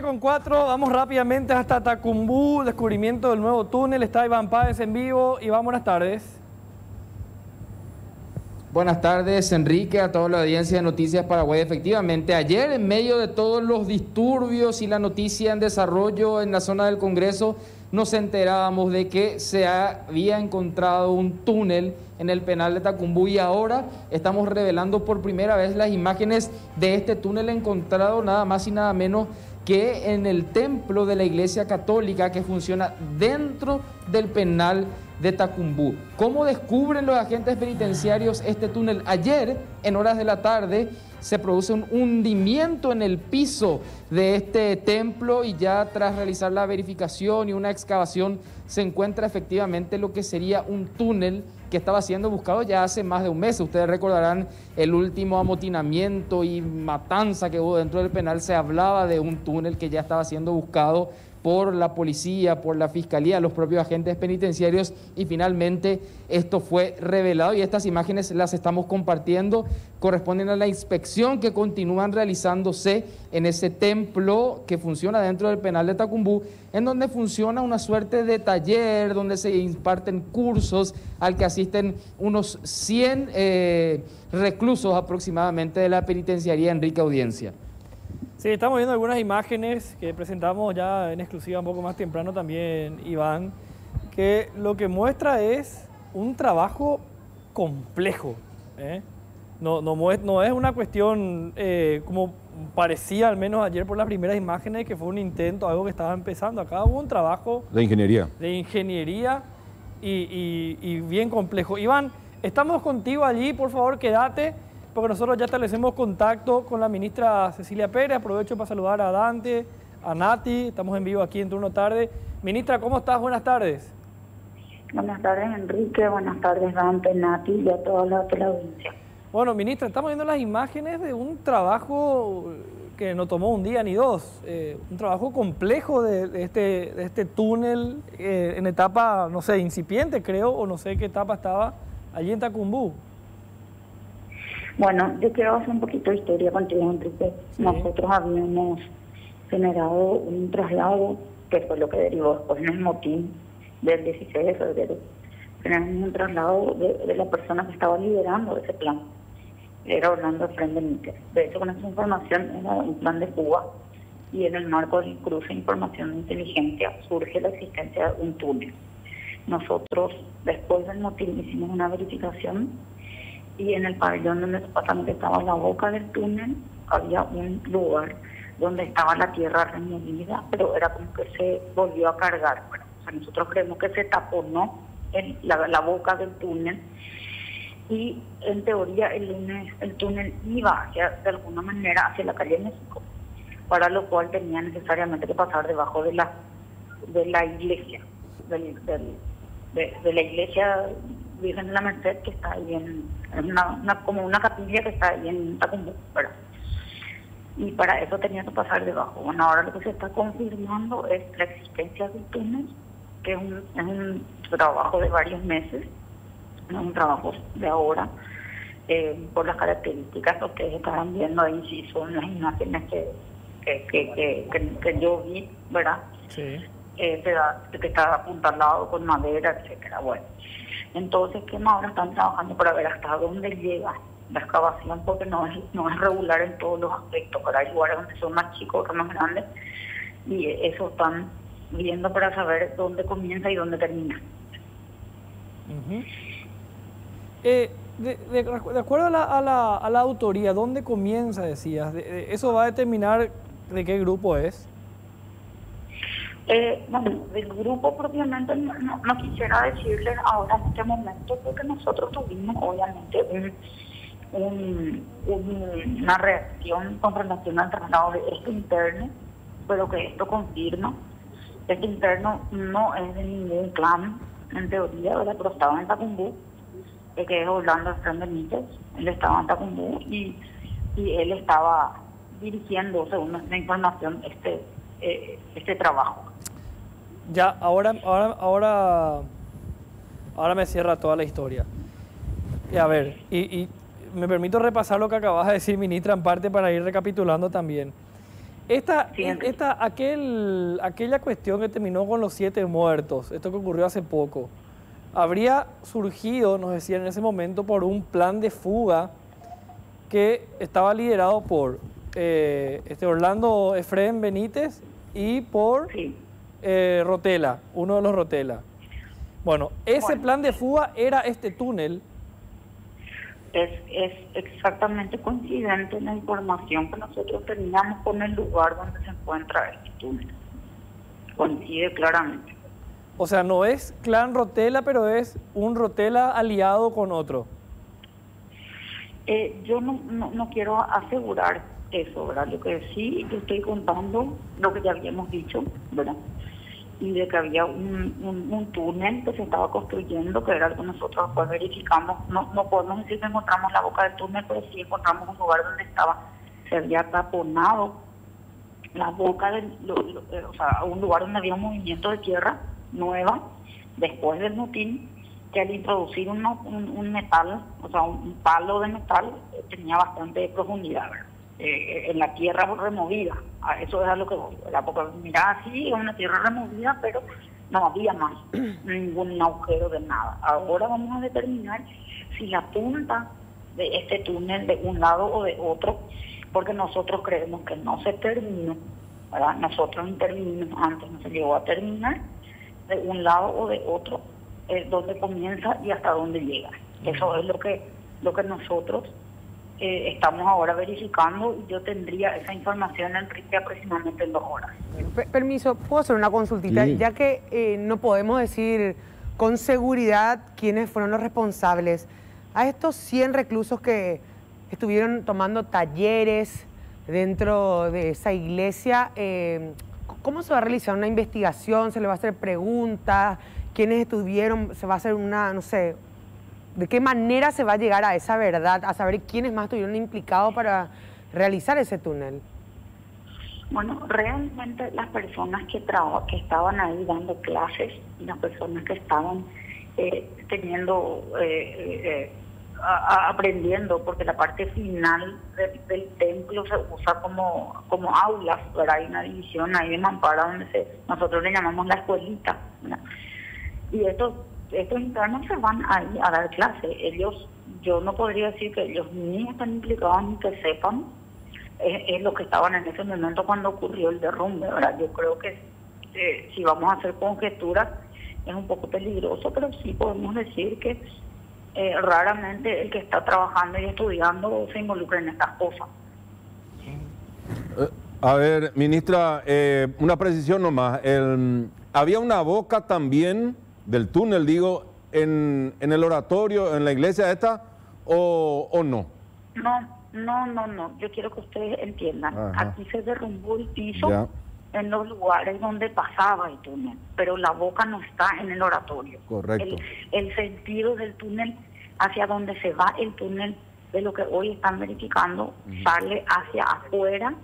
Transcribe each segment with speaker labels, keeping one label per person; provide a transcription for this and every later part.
Speaker 1: 7 con 4, vamos rápidamente hasta Tacumbú, descubrimiento del nuevo túnel. Está Iván Páez en vivo. Iván, buenas tardes.
Speaker 2: Buenas tardes, Enrique, a toda la audiencia de Noticias Paraguay. Efectivamente, ayer, en medio de todos los disturbios y la noticia en desarrollo en la zona del Congreso, nos enterábamos de que se había encontrado un túnel en el penal de Tacumbú y ahora estamos revelando por primera vez las imágenes de este túnel encontrado nada más y nada menos que en el templo de la Iglesia Católica que funciona dentro del penal de Tacumbú. ¿Cómo descubren los agentes penitenciarios este túnel? Ayer, en horas de la tarde, se produce un hundimiento en el piso de este templo y ya tras realizar la verificación y una excavación se encuentra efectivamente lo que sería un túnel que estaba siendo buscado ya hace más de un mes. Ustedes recordarán el último amotinamiento y matanza que hubo dentro del penal. Se hablaba de un túnel que ya estaba siendo buscado por la policía, por la fiscalía, los propios agentes penitenciarios y finalmente esto fue revelado y estas imágenes las estamos compartiendo, corresponden a la inspección que continúan realizándose en ese templo que funciona dentro del penal de Tacumbú, en donde funciona una suerte de taller, donde se imparten cursos al que asisten unos 100 eh, reclusos aproximadamente de la penitenciaría Enrique Audiencia.
Speaker 1: Sí, estamos viendo algunas imágenes que presentamos ya en exclusiva un poco más temprano también, Iván, que lo que muestra es un trabajo complejo. ¿eh? No, no, no, es una cuestión eh, como parecía al menos ayer por las primeras imágenes que fue un intento, algo que estaba empezando. Acá hubo un trabajo...
Speaker 3: De ingeniería.
Speaker 1: De ingeniería y, y bien complejo. Iván, estamos contigo allí, por favor, quédate porque nosotros ya establecemos contacto con la ministra Cecilia Pérez. Aprovecho para saludar a Dante, a Nati. Estamos en vivo aquí en Turno Tarde. Ministra, ¿cómo estás? Buenas tardes.
Speaker 4: Buenas tardes, Enrique. Buenas tardes, Dante, Nati y a toda la, audiencia.
Speaker 1: Bueno, ministra, estamos viendo las imágenes de un trabajo que no tomó un día ni dos, eh, un trabajo complejo de, este, de este túnel eh, en etapa, no sé, incipiente creo, o no sé qué etapa estaba allí en Tacumbú.
Speaker 4: Bueno, yo quiero hacer un poquito de historia contigo, Enrique. Nosotros habíamos generado un traslado, que fue lo que derivó después en el motín del 16 de febrero. Generamos un traslado de, la persona que estaba liderando ese plan. Era Orlando Frente Níquez. De hecho, con esa información era un plan de Cuba y en el marco del cruce de información de inteligencia surge la existencia de un túnel. Nosotros, después del motín, hicimos una verificación y en el pabellón donde supuestamente estaba la boca del túnel había un lugar donde estaba la tierra removida, pero era como que se volvió a cargar. o sea, nosotros creemos que se tapó ¿no? la, boca del túnel y en teoría el, lunes, el túnel iba hacia, de alguna manera hacia la calle México, para lo cual tenía necesariamente que pasar debajo de la de la iglesia, de la iglesia Virgen de la Merced, que está ahí en, una, como una capilla que está ahí en Tacumbú, ¿verdad? Y para eso tenía que pasar debajo. Bueno, ahora lo que se está confirmando es la existencia del túnel, que es un, es un trabajo de varios meses, no es un trabajo de ahora, eh, por las características que ustedes estarán viendo ahí, sí, son las imágenes que, que, que, que, yo vi, ¿verdad? Sí. Eh, que está apuntalado con madera, etcétera. Bueno, entonces, ¿qué más ahora están trabajando para ver hasta dónde llega la excavación? Porque no es, no es regular en todos los aspectos. Para lugares donde son más chicos, otros más grandes. Y eso están viendo para saber dónde comienza y dónde termina.
Speaker 1: Eh, de, acuerdo a la, a, la, a la, autoría, ¿dónde comienza, decías? ¿Eso va a determinar de qué grupo es?
Speaker 4: Eh, bueno, del grupo propiamente no, quisiera decirle ahora en este momento porque nosotros tuvimos obviamente una reacción con relación al traslado de este interno, pero que esto confirma. Este interno no es de ningún clan, en teoría, pero estaba en Tacumbú, eh, que es Orlando Benítez, él estaba en Tacumbú y, y él estaba dirigiendo, según nuestra información, este, eh, este trabajo.
Speaker 1: Ya, ahora, ahora, ahora, ahora me cierra toda la historia. Y a ver, y, me permito repasar lo que acabas de decir, ministra, en parte para ir recapitulando también. Esta, esta, aquel, aquella cuestión que terminó con los siete muertos, esto que ocurrió hace poco, habría surgido, nos decían en ese momento, por un plan de fuga que estaba liderado por eh, este Orlando Efraín Benítez y por eh, Rotela, uno de los Rotela. Bueno, ese plan de fuga era este túnel.
Speaker 4: Es, es exactamente coincidente en la información que nosotros teníamos con el lugar donde se encuentra este túnel. Coincide claramente.
Speaker 1: O sea, no es clan Rotela, pero es un Rotela aliado con otro.
Speaker 4: Eh, yo no, no, quiero asegurar eso, ¿verdad? Lo que sí, yo estoy contando lo que ya habíamos dicho, ¿verdad? Y de que había un, un, túnel que se estaba construyendo, que era algo que nosotros después verificamos. No, no podemos decir que encontramos la boca del túnel, pero sí encontramos un lugar donde estaba, se había taponado la boca del, eh, o sea, un lugar donde había un movimiento de tierra nueva después del motín que al introducir un, un, metal, o sea, un, palo de metal, eh, tenía bastante profundidad eh, en la tierra removida. A eso es lo que voy. La porque mira, así es una tierra removida, pero no había más ningún agujero de nada. Ahora vamos a determinar si la punta de este túnel de un lado o de otro, porque nosotros creemos que no se terminó, ¿verdad? Nosotros intervinimos antes, no se llegó a terminar de un lado o de otro, eh, dónde comienza y hasta dónde llega. Eso es lo que, lo que nosotros eh, estamos ahora verificando y yo tendría esa información, Enrique, aproximadamente en dos horas.
Speaker 3: permiso, ¿puedo hacer una consultita? Ya que eh, no podemos decir con seguridad quiénes fueron los responsables, a estos 100 reclusos que estuvieron tomando talleres dentro de esa iglesia, eh, ¿Cómo se va a realizar una investigación? ¿Se le va a hacer preguntas? ¿Quiénes estuvieron? ¿Se va a hacer una, no sé, de qué manera se va a llegar a esa verdad, a saber quiénes más estuvieron implicados para realizar ese túnel?
Speaker 4: Bueno, realmente las personas que, que estaban ahí dando clases, las personas que estaban eh, teniendo eh, eh, aprendiendo, porque la parte final del, templo se usa como, como aulas, pero hay una división ahí de Mampara donde se, nosotros le llamamos la escuelita. Y estos, estos internos se van ahí a dar clase. Ellos, yo no podría decir que ellos ni están implicados ni que sepan, es, lo que estaban en ese momento cuando ocurrió el derrumbe. Yo creo que eh, si vamos a hacer conjeturas es un poco peligroso, pero sí podemos decir que eh, raramente el que está trabajando y estudiando se involucra en estas cosas.
Speaker 5: Eh, a ver, ministra, eh, una precisión nomás. ¿Había una boca también del túnel, digo, en, en el oratorio, en la iglesia esta, o, o no?
Speaker 4: No, no, no, no. Yo quiero que ustedes entiendan. Aquí se derrumbó el piso en los lugares donde pasaba el túnel, pero la boca no está en el oratorio.
Speaker 5: Correcto.
Speaker 4: El, sentido del túnel hacia donde se va el túnel de lo que hoy están verificando sale hacia afuera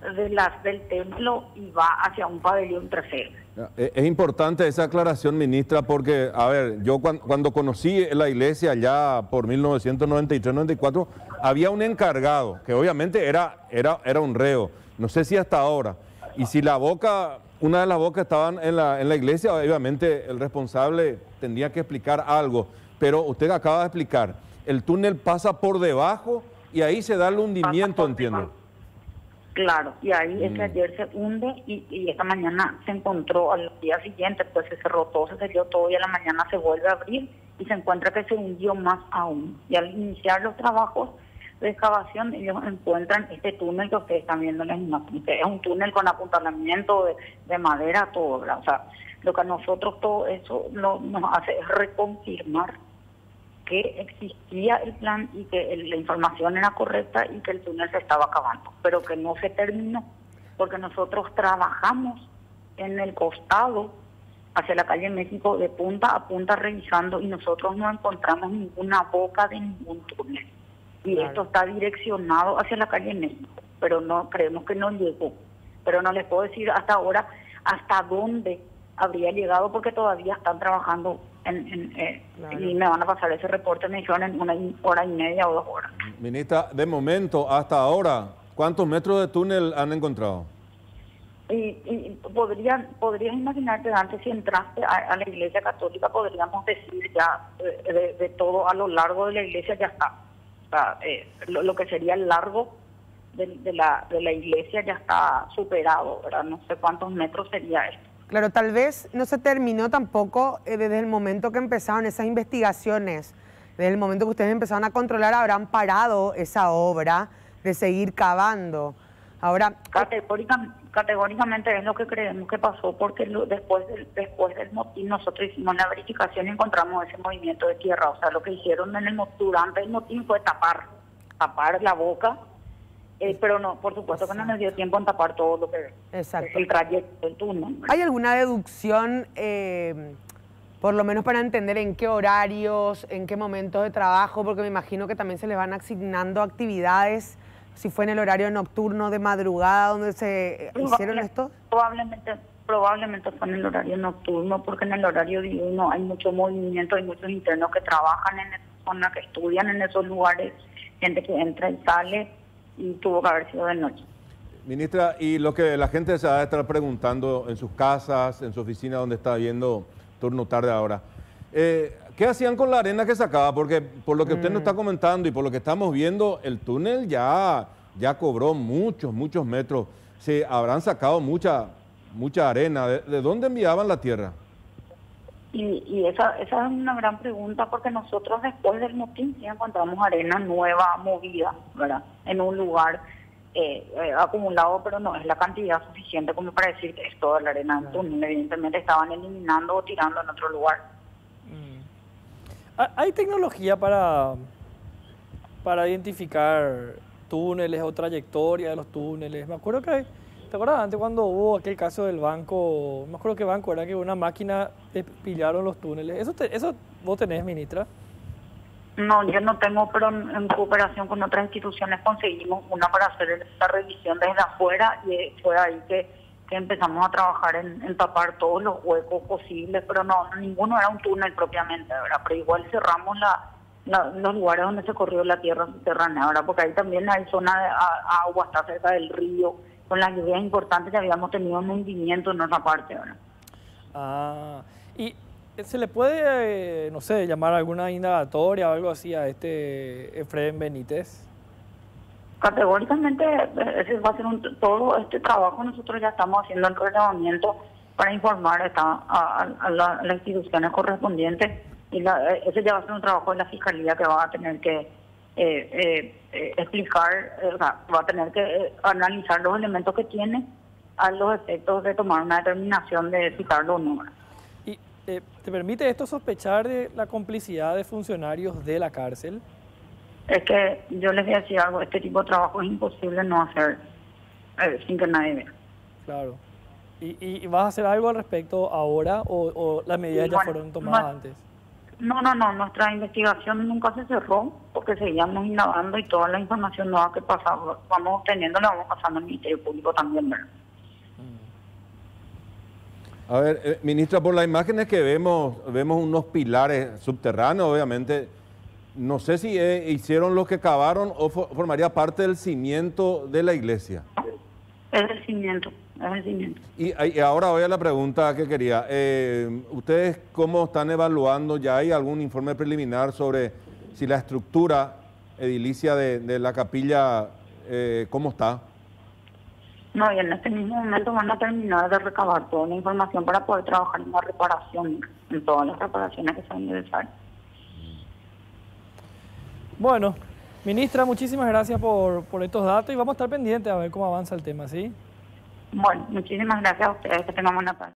Speaker 4: de las del templo y va hacia un pabellón trasero.
Speaker 5: E, es importante esa aclaración, ministra, porque, a ver, yo cuando, cuando conocí la iglesia ya por 1993-94, había un encargado, que obviamente era, era, era un reo, no sé si hasta ahora, y si la boca, una de las bocas estaban en la, en la iglesia, obviamente el responsable tendría que explicar algo. Pero usted acaba de explicar, el túnel pasa por debajo y ahí se da el hundimiento, entiendo.
Speaker 4: Claro, y ahí es que mm. ayer se hunde y, esta mañana se encontró al día siguiente, pues se cerró todo, se cerró todo y a la mañana se vuelve a abrir y se encuentra que se hundió más aún. Y al iniciar los trabajos de excavación, ellos encuentran este túnel que ustedes están viendo en imagen. Es un túnel con apuntalamiento de, madera, todo, O sea, lo que a nosotros todo eso nos hace es reconfirmar que existía el plan y que la información era correcta y que el túnel se estaba acabando, pero que no se terminó, porque nosotros trabajamos en el costado hacia la calle México de punta a punta revisando y nosotros no encontramos ninguna boca de ningún túnel y esto está direccionado hacia la calle México, pero no creemos que no llegó. Pero no les puedo decir hasta ahora hasta dónde habría llegado porque todavía están trabajando en, eh, y me van a pasar ese reporte, me dijeron en una hora y media o dos horas.
Speaker 5: Ministra, de momento, hasta ahora, ¿cuántos metros de túnel han encontrado?
Speaker 4: Y, podrían, podrías imaginarte antes si entraste a, la iglesia católica, podríamos decir ya eh, de, todo a lo largo de la iglesia ya está. O sea, eh, lo, que sería el largo de, la, de la iglesia ya está superado, ¿verdad? No sé cuántos metros sería esto.
Speaker 3: Claro, tal vez no se terminó tampoco eh, desde el momento que empezaron esas investigaciones, desde el momento que ustedes empezaron a controlar, habrán parado esa obra de seguir cavando. Ahora,
Speaker 4: categóricamente, es lo que creemos que pasó porque después del, después del motín nosotros hicimos la verificación y encontramos ese movimiento de tierra. O sea, lo que hicieron en el durante el motín fue tapar, tapar la boca, eh, pero no, por supuesto que no nos dio tiempo en tapar todo lo que
Speaker 3: Exacto.
Speaker 4: el trayecto del túnel.
Speaker 3: ¿Hay alguna deducción, eh, por lo menos para entender en qué horarios, en qué momentos de trabajo? Porque me imagino que también se les van asignando actividades si fue en el horario nocturno de madrugada donde se eh, hicieron esto?
Speaker 4: Probablemente, probablemente fue en el horario nocturno, porque en el horario diurno hay mucho movimiento, hay muchos internos que trabajan en esa zona, que estudian en esos lugares, gente que entra y sale, y tuvo que haber sido de noche.
Speaker 5: Ministra, y lo que la gente se va a estar preguntando en sus casas, en su oficina donde está viendo turno tarde ahora, eh, ¿qué hacían con la arena que sacaba? Porque por lo que usted nos está mm. comentando y por lo que estamos viendo, el túnel ya, ya cobró muchos, muchos metros. Se habrán sacado mucha, mucha arena. ¿De, dónde enviaban la tierra?
Speaker 4: Y, esa, esa es una gran pregunta porque nosotros después del motín ya encontramos arena nueva, movida, ¿verdad? En un lugar eh, eh, acumulado, pero no es la cantidad suficiente como para decir que es toda la arena del túnel. Evidentemente estaban eliminando o tirando en otro lugar.
Speaker 1: ¿Hay tecnología para, para identificar túneles o trayectoria de los túneles? Me acuerdo que, ¿te acuerdas antes cuando hubo aquel caso del banco? Me acuerdo que banco era que una máquina pillaron los túneles. ¿Eso, eso vos tenés, ministra?
Speaker 4: No, yo no tengo, pero en, cooperación con otras instituciones conseguimos una para hacer esta revisión desde afuera y fue ahí que que empezamos a trabajar en, tapar todos los huecos posibles, pero no, ninguno era un túnel propiamente, ¿verdad? Pero igual cerramos la, los lugares donde se corrió la tierra subterránea, ¿verdad? Porque ahí también hay zona de agua, está cerca del río, con las lluvias importantes que habíamos tenido un hundimiento en esa parte, ¿verdad?
Speaker 1: Ah, y se le puede, eh, no sé, llamar alguna indagatoria o algo así a este Efraín Benítez
Speaker 4: categóricamente ese va a ser un, todo este trabajo nosotros ya estamos haciendo el relevamiento para informar a, las instituciones correspondientes y ese ya va a ser un trabajo de la fiscalía que va a tener que eh, eh, eh, explicar, va a tener que analizar los elementos que tiene a los efectos de tomar una determinación de citarlo o no.
Speaker 1: ¿Y te permite esto sospechar de la complicidad de funcionarios de la cárcel?
Speaker 4: es que yo les voy a decir algo, este tipo de trabajo es imposible no hacer eh, sin que nadie vea.
Speaker 1: Claro. ¿Y, vas a hacer algo al respecto ahora o, las medidas ya fueron tomadas antes?
Speaker 4: No, no, no, nuestra investigación nunca se cerró porque seguíamos indagando y toda la información nueva que pasaba, vamos obteniendo la vamos pasando al Ministerio Público también, ¿verdad?
Speaker 5: A ver, eh, ministra, por las imágenes que vemos, vemos unos pilares subterráneos, obviamente, no sé si eh, hicieron lo que cavaron o formaría parte del cimiento de la iglesia.
Speaker 4: Es el cimiento, es el cimiento. Y,
Speaker 5: ahora voy a la pregunta que quería. Eh, ¿Ustedes cómo están evaluando? ¿Ya hay algún informe preliminar sobre si la estructura edilicia de, la capilla, eh, cómo está?
Speaker 4: No, y en este mismo momento van a terminar de recabar toda la información para poder trabajar en la reparación, en todas las reparaciones que sean necesarias.
Speaker 1: Bueno, ministra, muchísimas gracias por, por estos datos y vamos a estar pendientes a ver cómo avanza el tema, ¿sí?
Speaker 4: Bueno, muchísimas gracias a ustedes, que tengamos una tarde.